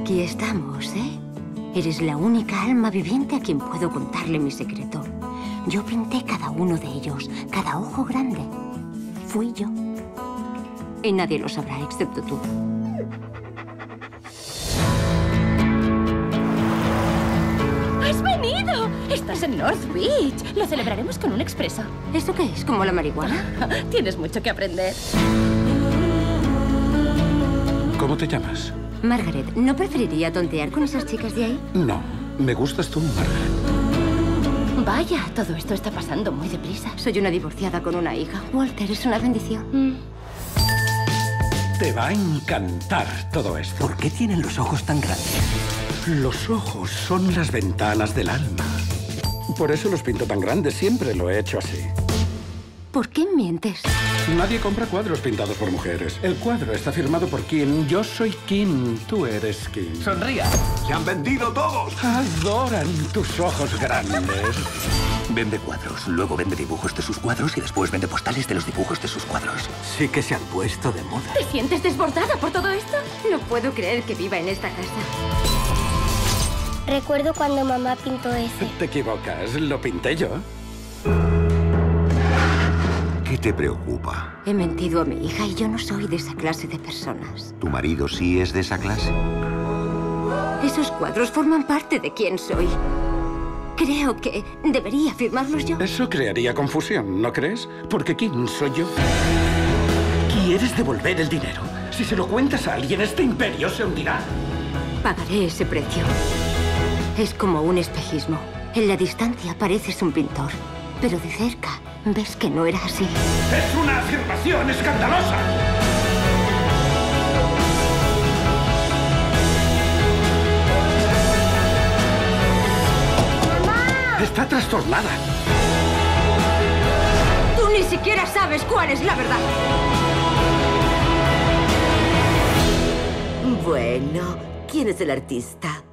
Aquí estamos, ¿eh? Eres la única alma viviente a quien puedo contarle mi secreto. Yo pinté cada uno de ellos, cada ojo grande. Fui yo. Y nadie lo sabrá excepto tú. ¡Has venido! Estás en North Beach. Lo celebraremos con un expreso. ¿Esto qué es? ¿Como la marihuana? Tienes mucho que aprender. ¿Cómo te llamas? Margaret, ¿no preferiría tontear con esas chicas de ahí? No, me gustas tú, Margaret. Vaya, todo esto está pasando muy deprisa. Soy una divorciada con una hija. Walter, es una bendición. Te va a encantar todo esto. ¿Por qué tienen los ojos tan grandes? Los ojos son las ventanas del alma. Por eso los pinto tan grandes, siempre lo he hecho así. ¿Por qué mientes? Nadie compra cuadros pintados por mujeres. El cuadro está firmado por Kim. Yo soy Kim, tú eres Kim. Sonría. ¡Se han vendido todos! Adoran tus ojos grandes. Vende cuadros, luego vende dibujos de sus cuadros y después vende postales de los dibujos de sus cuadros. Sí que se han puesto de moda. ¿Te sientes desbordada por todo esto? No puedo creer que viva en esta casa. Recuerdo cuando mamá pintó ese. Te equivocas, lo pinté yo. ¿Qué te preocupa? He mentido a mi hija y yo no soy de esa clase de personas. ¿Tu marido sí es de esa clase? Esos cuadros forman parte de quién soy. Creo que debería firmarlos yo. Eso crearía confusión, ¿no crees? Porque ¿quién soy yo? ¿Quieres devolver el dinero? Si se lo cuentas a alguien, este imperio se hundirá. Pagaré ese precio. Es como un espejismo. En la distancia pareces un pintor, pero de cerca ves que no era así. ¡Es una afirmación escandalosa! Está trastornada. Tú ni siquiera sabes cuál es la verdad. Bueno, ¿quién es el artista?